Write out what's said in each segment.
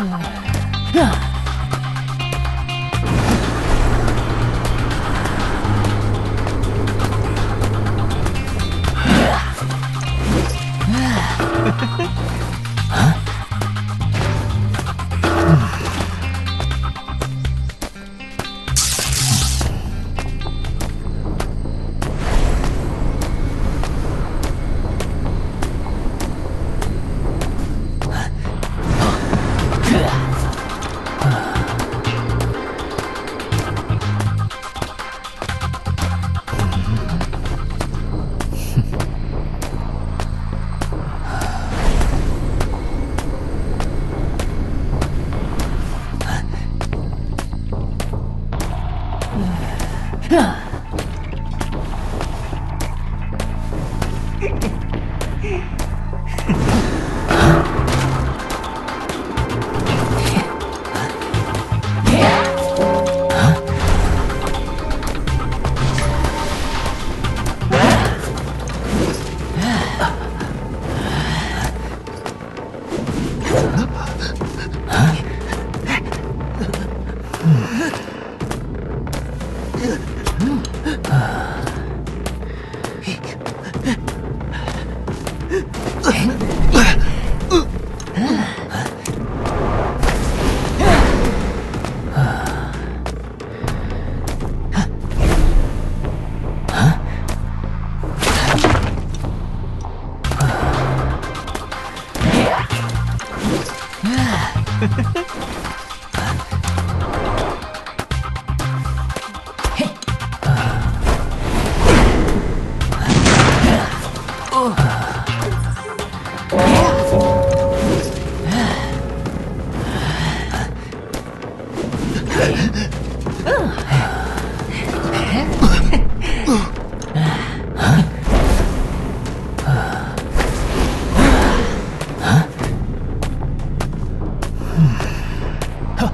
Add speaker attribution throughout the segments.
Speaker 1: Hmm. 嗯，哎，嗯，啊，啊，啊，嗯，哈。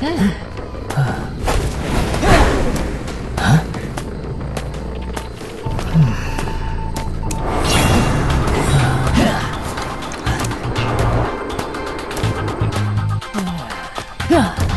Speaker 1: 嗯。啊。啊。嗯。啊。啊。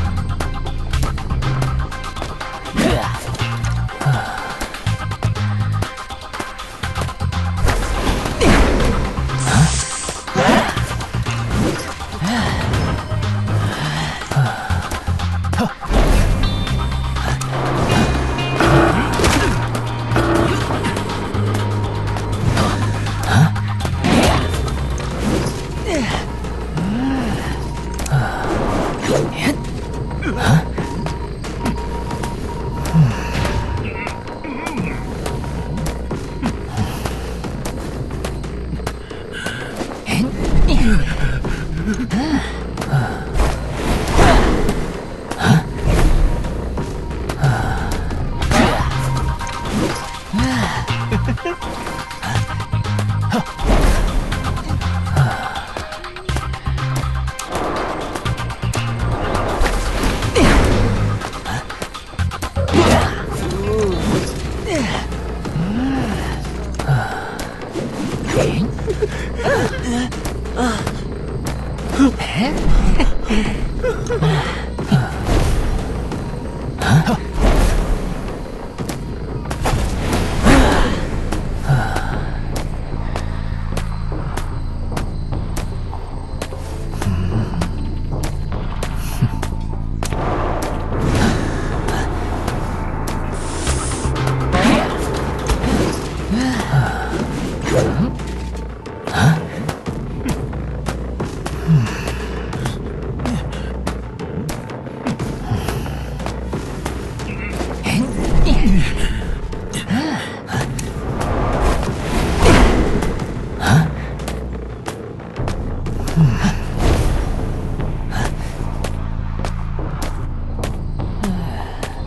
Speaker 1: 啊！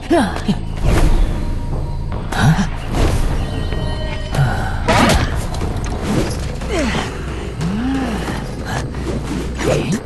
Speaker 1: 啊！啊！啊！啊！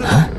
Speaker 1: 啊